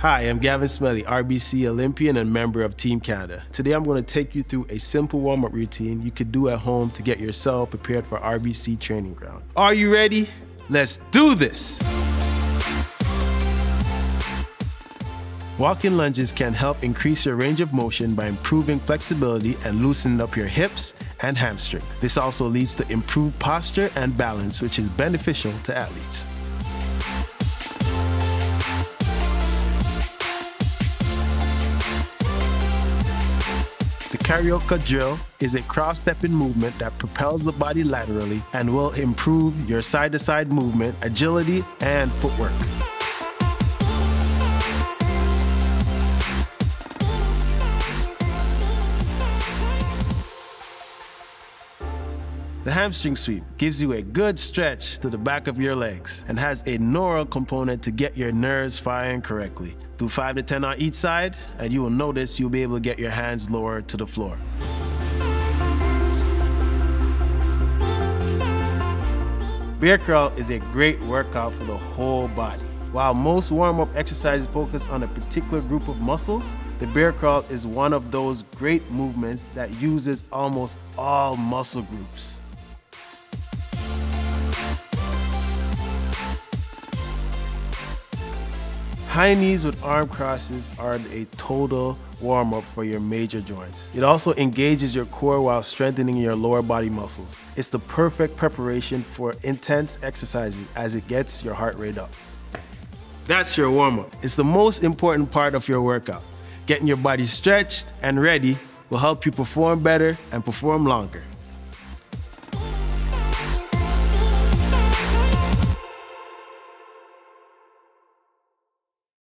Hi, I'm Gavin Smellie, RBC Olympian and member of Team Canada. Today I'm going to take you through a simple warm up routine you could do at home to get yourself prepared for RBC training ground. Are you ready? Let's do this! Walking lunges can help increase your range of motion by improving flexibility and loosening up your hips and hamstrings. This also leads to improved posture and balance, which is beneficial to athletes. Carioca drill is a cross-stepping movement that propels the body laterally and will improve your side-to-side movement, agility, and footwork. The hamstring sweep gives you a good stretch to the back of your legs and has a neural component to get your nerves firing correctly. Do 5 to 10 on each side, and you will notice you'll be able to get your hands lower to the floor. Bear crawl is a great workout for the whole body. While most warm-up exercises focus on a particular group of muscles, the bear crawl is one of those great movements that uses almost all muscle groups. High knees with arm crosses are a total warm up for your major joints. It also engages your core while strengthening your lower body muscles. It's the perfect preparation for intense exercises as it gets your heart rate up. That's your warm up. It's the most important part of your workout. Getting your body stretched and ready will help you perform better and perform longer.